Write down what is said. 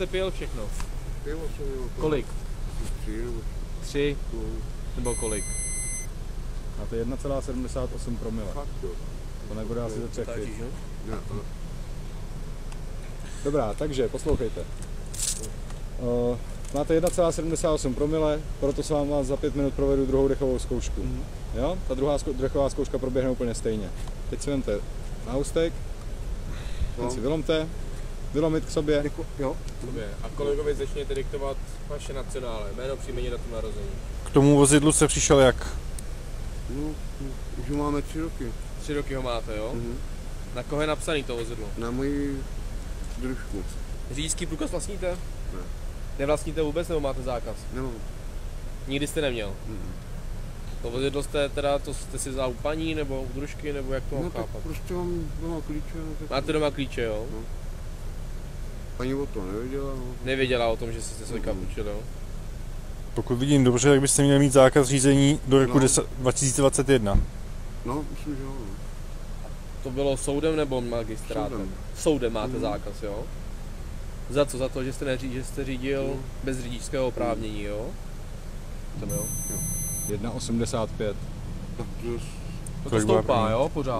jste pil všechno? Pivo jsem měl. Kolik? Tři nebo Tři? Nebo kolik? Máte 1,78 promile. Fakt jo. To nebude asi ze třech Dobrá, takže poslouchejte. Uh, máte 1,78 promile, proto s váma za pět minut provedu druhou dechovou zkoušku. Mhm. Jo? Ta druhá zko- dechová zkouška proběhne úplně stejně. Teď si vemte náustek, ten No. si vylomte, vylomit k sobě. Jako, jo. Dobře. A kolegovi začněte diktovat vaše nacionále, jméno, příjmení, datum narození. K tomu vozidlu se přišel jak? No, no, už ho máme tři roky. Tři roky ho máte, jo? Mhm. Na koho je napsaný to vozidlo? Na moji družku. Řidičský průkaz vlastníte? Ne. Nevlastníte vůbec nebo máte zákaz? Nemám. Nikdy jste neměl. Mhm. To vozidlo jste teda, to jste si vzal u paní nebo u družky, nebo jak to mám No chápat? prostě mám doma klíče. No, tak Máte doma klíče, jo? Paní o to nevěděla. No. Nevěděla o tom, že jste se Mhm. půjčil, jo? Pokud vidím dobře, tak byste měli mít zákaz řízení do roku No. 10 2021. no, myslím, že jo. No. To bylo soudem nebo magistrátem? Soudem. Soudem máte Mhm. zákaz, jo? Za co? Za to, že jste, neří, že jste řídil Mhm. bez řidičského oprávnění, jo? Tam jo? 1,85. Tak to To, to stoupá, jo? Pořád.